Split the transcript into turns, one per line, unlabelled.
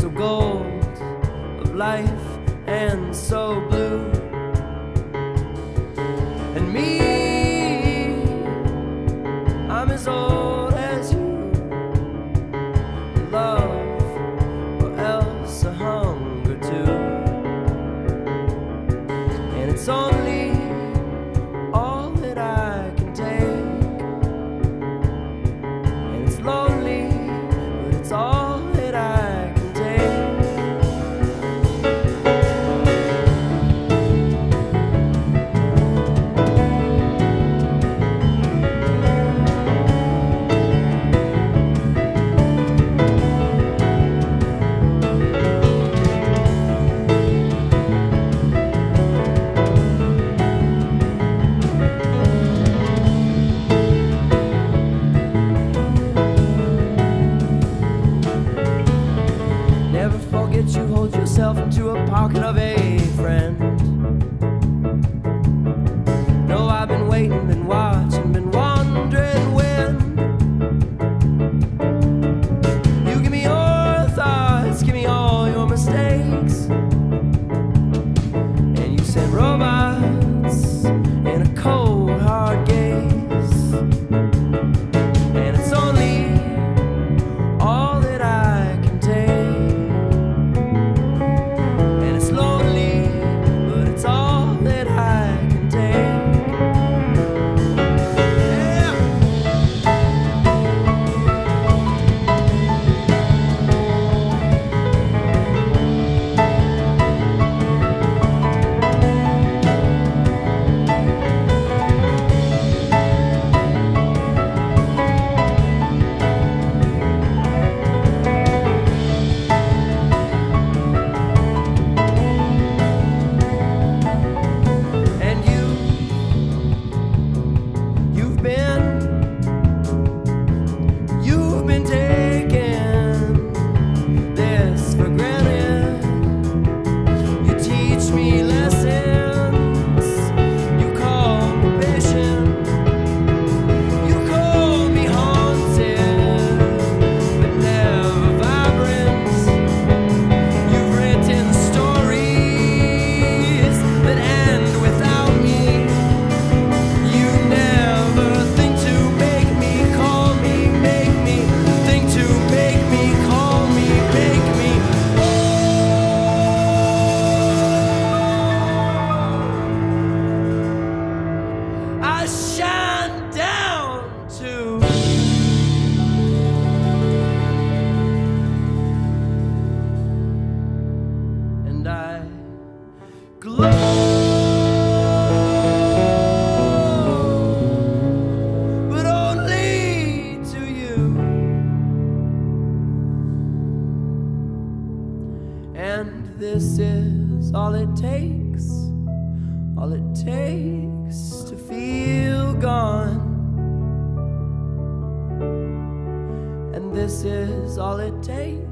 so gold of life and so blue. And me, I'm as old as you. Love, or else a hunger too. And it's only all that I can take. And it's lonely, but it's all. Yourself into a pocket of a I shine down to. and I glow, but only to you. And this is all it takes, all it takes this is all it takes